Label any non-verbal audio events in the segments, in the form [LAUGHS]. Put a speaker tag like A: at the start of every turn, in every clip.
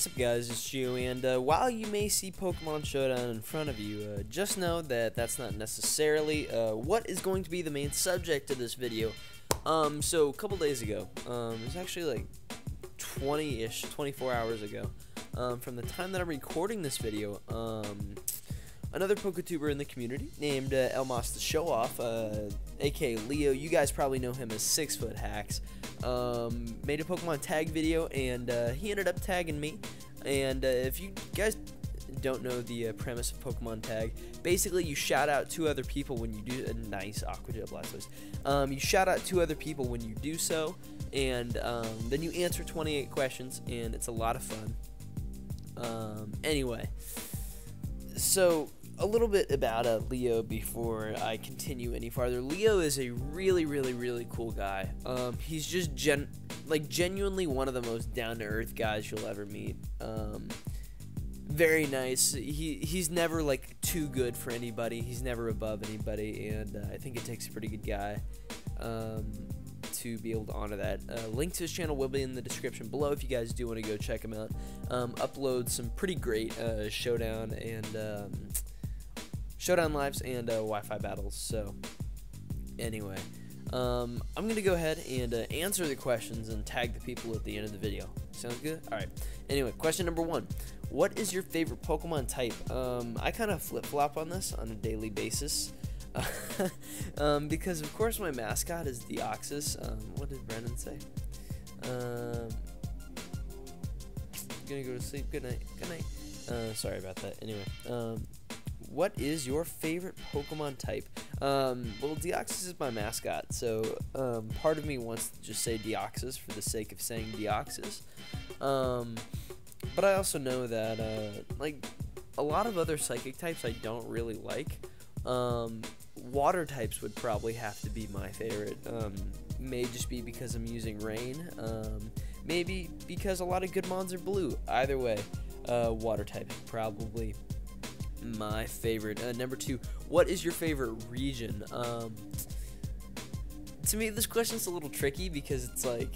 A: what's up guys, it's Geo, and uh, while you may see Pokemon Showdown in front of you, uh, just know that that's not necessarily uh, what is going to be the main subject of this video. Um, so a couple days ago, um, it was actually like 20-ish, 24 hours ago, um, from the time that I'm recording this video, um, another PokeTuber in the community named uh, Elmas the Show Off, uh, aka Leo, you guys probably know him as Six Foot Hacks, um, made a Pokemon tag video, and uh, he ended up tagging me. And uh, if you guys don't know the uh, premise of Pokemon tag, basically you shout out two other people when you do a nice Aqua Jet Blastoise. Um, you shout out two other people when you do so, and um, then you answer 28 questions, and it's a lot of fun. Um, anyway, so a little bit about uh, Leo before I continue any farther. Leo is a really, really, really cool guy. Um, he's just gen like genuinely one of the most down to earth guys you'll ever meet. Um, very nice. He he's never like too good for anybody. He's never above anybody, and uh, I think it takes a pretty good guy. Um, to be able to honor that. Uh, link to his channel will be in the description below if you guys do want to go check him out. Um, upload some pretty great uh, showdown and um, showdown lives and uh, Wi-Fi battles. So anyway, um, I'm gonna go ahead and uh, answer the questions and tag the people at the end of the video. Sounds good? All right. Anyway, question number one: What is your favorite Pokemon type? Um, I kind of flip flop on this on a daily basis. [LAUGHS] um, because of course my mascot is Deoxys. Um, what did Brendan say? Um, gonna go to sleep. Good night. Good night. Uh, sorry about that. Anyway, um, what is your favorite Pokemon type? Um, well, Deoxys is my mascot, so um, part of me wants to just say Deoxys for the sake of saying Deoxys. Um, but I also know that, uh, like, a lot of other psychic types I don't really like. Um, water types would probably have to be my favorite. Um, may just be because I'm using rain. Um, maybe because a lot of good mons are blue. Either way, uh, water type probably my favorite. Uh, number two, what is your favorite region? Um, to me, this question's a little tricky because it's like,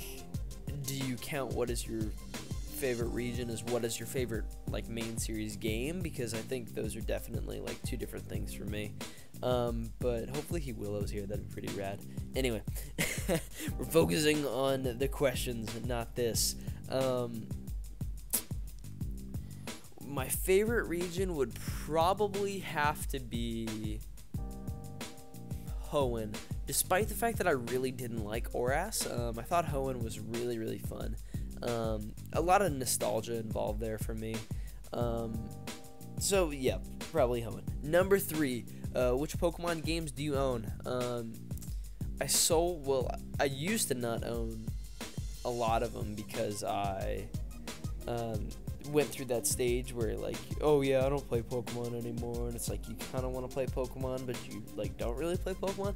A: do you count what is your favorite region as what is your favorite like main series game? Because I think those are definitely like two different things for me. Um, but hopefully he willows here. That'd be pretty rad. Anyway, [LAUGHS] we're focusing on the questions, not this. Um, my favorite region would probably have to be Hoenn. Despite the fact that I really didn't like Oras, um, I thought Hoenn was really, really fun. Um, a lot of nostalgia involved there for me. Um, so, yeah, probably Hoenn. Number three, uh, which Pokemon games do you own? Um, I sold, well, I used to not own a lot of them because I um, went through that stage where like, oh yeah, I don't play Pokemon anymore, and it's like you kind of want to play Pokemon, but you like don't really play Pokemon.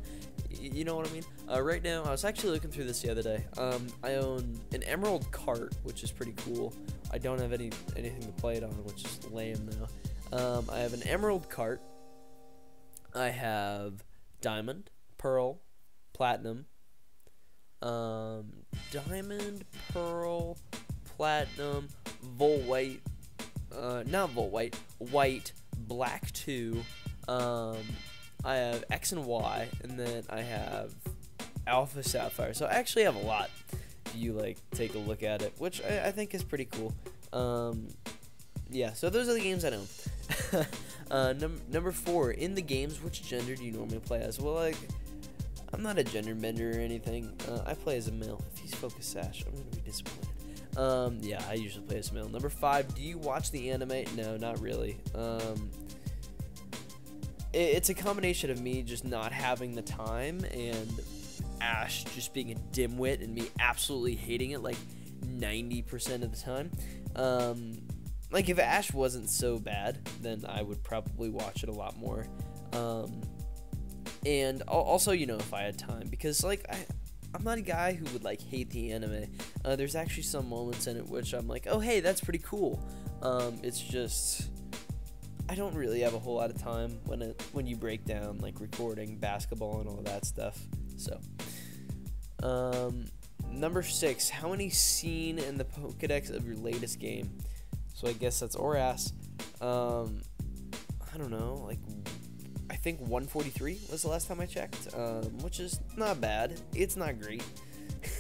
A: Y- you know what I mean? Uh, right now, I was actually looking through this the other day. Um, I own an Emerald cart, which is pretty cool. I don't have any anything to play it on, which is lame though. Um, I have an Emerald cart. I have Diamond, Pearl, Platinum. Um, Diamond, Pearl, Platinum, Volwhite, uh, not White, White, Black 2. Um, I have X and Y, and then I have Alpha Sapphire. So I actually have a lot. If you like take a look at it, which I, I think is pretty cool. Um, yeah, so those are the games I know. [LAUGHS] uh, num- number four, in the games, which gender do you normally play as? Well, like, I'm not a gender bender or anything. Uh, I play as a male. If he's focused sash, I'm gonna be disappointed. Um, yeah, I usually play as male. Number five, do you watch the anime? No, not really. Um, it, it's a combination of me just not having the time and Ash just being a dimwit and me absolutely hating it like 90% of the time. Um, like if Ash wasn't so bad, then I would probably watch it a lot more. Um, and also, you know, if I had time, because like I, I'm not a guy who would like hate the anime. Uh, there's actually some moments in it which I'm like, oh hey, that's pretty cool. Um, it's just I don't really have a whole lot of time when it when you break down like recording basketball and all that stuff. So, um, number six, how many seen in the Pokedex of your latest game? So I guess that's ORAS. Um, I don't know, like I think 143 was the last time I checked, um, which is not bad. It's not great.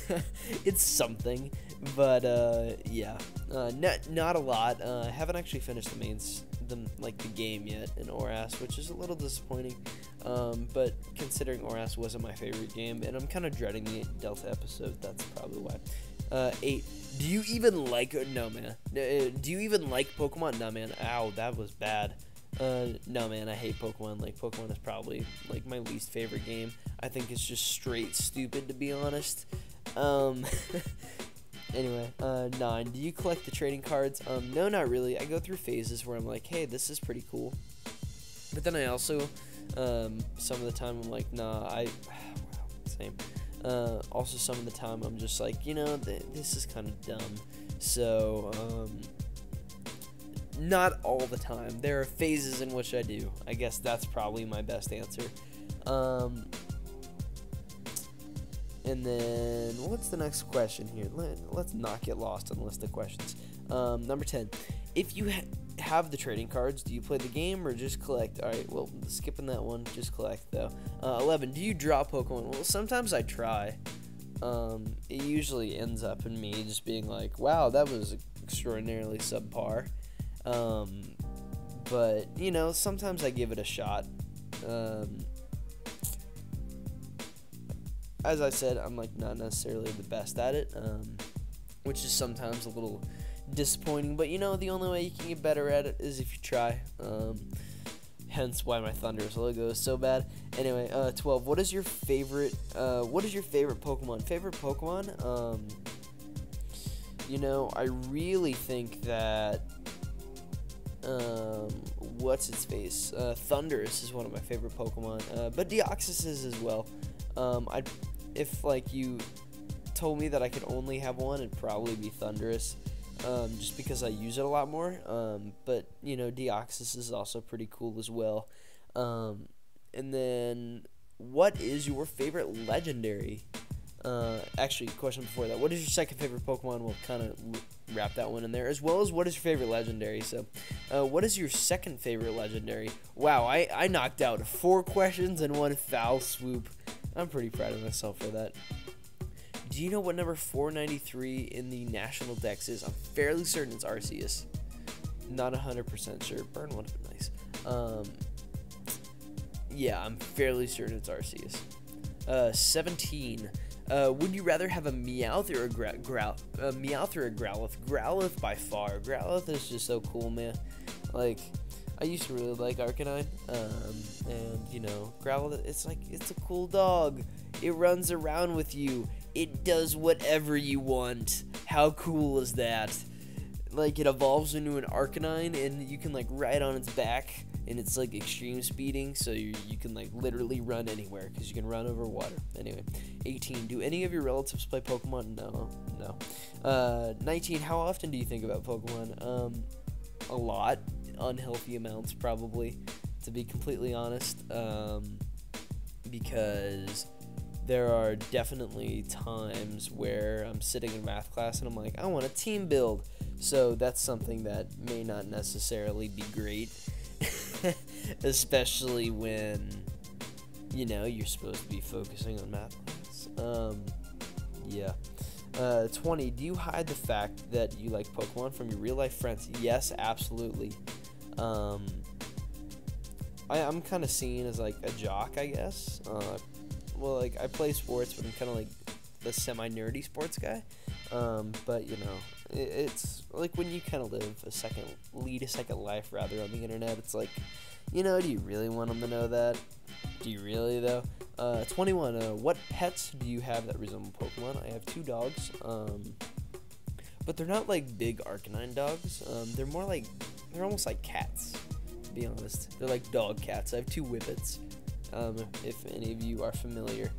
A: [LAUGHS] it's something, but uh, yeah, uh, not not a lot. Uh, haven't actually finished the mains, the like the game yet in ORAS, which is a little disappointing. Um, but considering ORAS wasn't my favorite game, and I'm kind of dreading the Delta episode, that's probably why. Uh, eight. Do you even like? No, man. Uh, do you even like Pokemon? No, man. Ow, that was bad. Uh, no, man. I hate Pokemon. Like Pokemon is probably like my least favorite game. I think it's just straight stupid, to be honest. Um. [LAUGHS] anyway, uh, nine. Do you collect the trading cards? Um, no, not really. I go through phases where I'm like, hey, this is pretty cool. But then I also, um, some of the time I'm like, nah, I, [SIGHS] same. Uh, also, some of the time I'm just like, you know, th- this is kind of dumb. So, um, not all the time. There are phases in which I do. I guess that's probably my best answer. Um, and then, what's the next question here? Let, us not get lost on the list of questions. Um, number 10. If you ha- have the trading cards, do you play the game or just collect? All right, well, skipping that one, just collect though. Uh, 11. Do you draw Pokemon? Well, sometimes I try. Um, it usually ends up in me just being like, wow, that was extraordinarily subpar. Um, but, you know, sometimes I give it a shot. Um, as I said, I'm like not necessarily the best at it, um, which is sometimes a little disappointing. But you know, the only way you can get better at it is if you try. Um, hence why my Thundurus logo is so bad. Anyway, uh, 12. What is your favorite? Uh, what is your favorite Pokemon? Favorite Pokemon? Um, you know, I really think that. Um, what's its face? Uh, Thundurus is one of my favorite Pokemon, uh, but Deoxys is as well. Um, I, if like you told me that I could only have one, it'd probably be Thundurus, um, just because I use it a lot more. Um, but you know, Deoxys is also pretty cool as well. Um, and then, what is your favorite legendary? Uh, actually, question before that. What is your second favorite Pokemon? We'll kind of wrap that one in there, as well as what is your favorite legendary. So, uh, what is your second favorite legendary? Wow, I, I knocked out four questions in one foul swoop. I'm pretty proud of myself for that. Do you know what number 493 in the national dex is? I'm fairly certain it's Arceus. Not 100% sure. Burn would have been nice. Um, yeah, I'm fairly certain it's Arceus. Uh, 17. Uh, would you rather have a Meowth or a Growl? Gra- a Meowth or a Growlithe? Growlithe by far. Growlithe is just so cool, man. Like, I used to really like Arcanine, um, and you know, Growl. It's like it's a cool dog. It runs around with you. It does whatever you want. How cool is that? Like it evolves into an Arcanine, and you can like ride on its back, and it's like extreme speeding, so you you can like literally run anywhere because you can run over water. Anyway, 18. Do any of your relatives play Pokemon? No, no. Uh, 19. How often do you think about Pokemon? Um, a lot unhealthy amounts, probably, to be completely honest. Um, because there are definitely times where I'm sitting in math class and I'm like, I want a team build. So that's something that may not necessarily be great, [LAUGHS] especially when, you know, you're supposed to be focusing on math class. Um, yeah. Uh, 20. Do you hide the fact that you like Pokemon from your real life friends? Yes, absolutely. Um, I, I'm kind of seen as like a jock, I guess. Uh, well, like I play sports, but I'm kind of like the semi nerdy sports guy. Um, but you know, it, it's like when you kind of live a second, lead a second life rather on the internet. It's like, you know, do you really want them to know that? Do you really though? Uh, 21. Uh, what pets do you have that resemble Pokemon? I have two dogs. Um, but they're not like big Arcanine dogs. Um, they're more like they're almost like cats, to be honest. They're like dog cats. I have two whippets. Um, if any of you are familiar,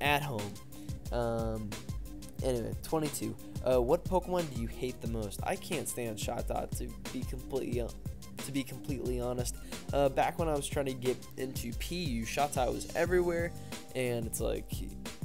A: at home. Um, anyway, 22. Uh, what Pokemon do you hate the most? I can't stand Dot to be completely to be completely honest. Uh, back when I was trying to get into PU, Dot was everywhere, and it's like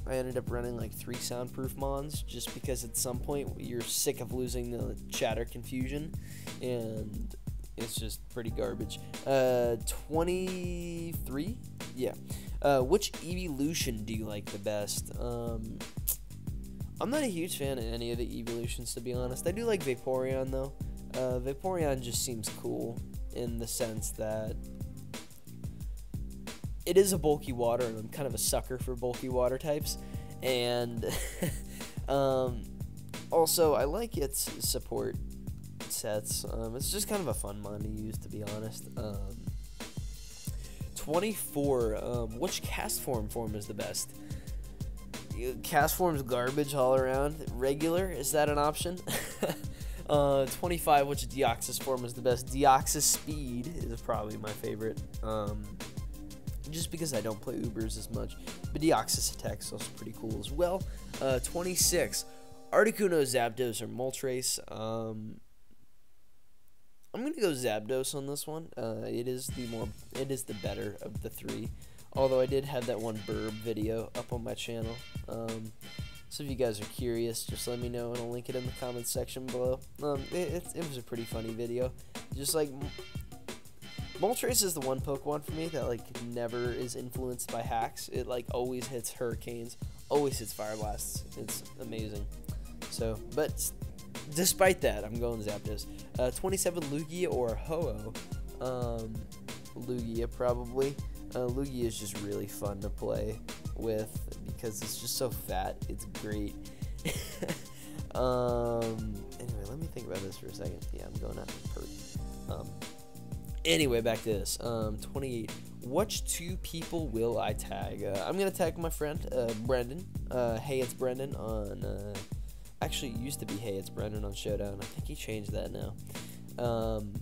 A: I ended up running like three soundproof mons just because at some point you're sick of losing the chatter confusion, and it's just pretty garbage. Uh, 23? Yeah. Uh, which evolution do you like the best? Um, I'm not a huge fan of any of the evolutions, to be honest. I do like Vaporeon, though. Uh, Vaporeon just seems cool in the sense that it is a bulky water, and I'm kind of a sucker for bulky water types. And [LAUGHS] um, also, I like its support sets. Um, it's just kind of a fun mon to use, to be honest. Um, 24. Um, which Castform form is the best? Castform's garbage all around. Regular, is that an option? [LAUGHS] uh, 25, which Deoxys form is the best? Deoxys Speed is probably my favorite. Um, just because I don't play Ubers as much. But Deoxys Attack is also pretty cool as well. Uh, 26, Articuno, Zapdos, or Moltres. Um, I'm gonna go Zapdos on this one. Uh, it is the more, it is the better of the three. Although I did have that one burb video up on my channel. Um, so if you guys are curious, just let me know and I'll link it in the comments section below. Um, it, it, was a pretty funny video. Just like Moltres is the one Pokemon for me that like never is influenced by hacks. It like always hits hurricanes, always hits fire blasts. It's amazing. So, but despite that, I'm going Zapdos. Uh, 27 Lugia or Ho-Oh. Um, Lugia probably. Uh, Lugia is just really fun to play with because it's just so fat. It's great. [LAUGHS] um, anyway, let me think about this for a second. Yeah, I'm going after Pert. Um, anyway, back to this. Um, 28. Which two people will I tag? Uh, I'm gonna tag my friend uh, Brendan. Uh, hey, it's Brendan on. Actually, used to be Hey, it's Brendan on Showdown. I think he changed that now. Um,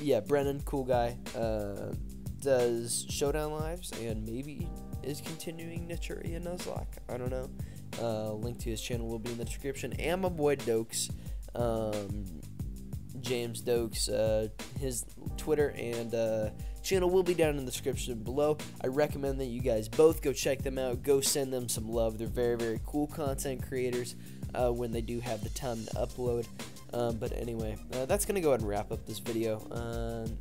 A: yeah, Brendan, cool guy. Uh, does Showdown lives and maybe is continuing Naturia Nuzlocke. I don't know. Uh, link to his channel will be in the description. And my boy Doakes, um, James Doakes, uh, his Twitter and uh, channel will be down in the description below. I recommend that you guys both go check them out. Go send them some love. They're very, very cool content creators uh, when they do have the time to upload. Um, but anyway, uh, that's going to go ahead and wrap up this video. Um,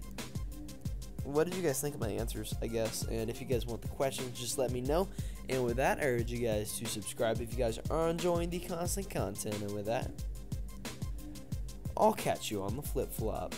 A: what did you guys think of my answers, I guess? And if you guys want the questions, just let me know. And with that, I urge you guys to subscribe if you guys are enjoying the constant content. And with that, I'll catch you on the flip flop.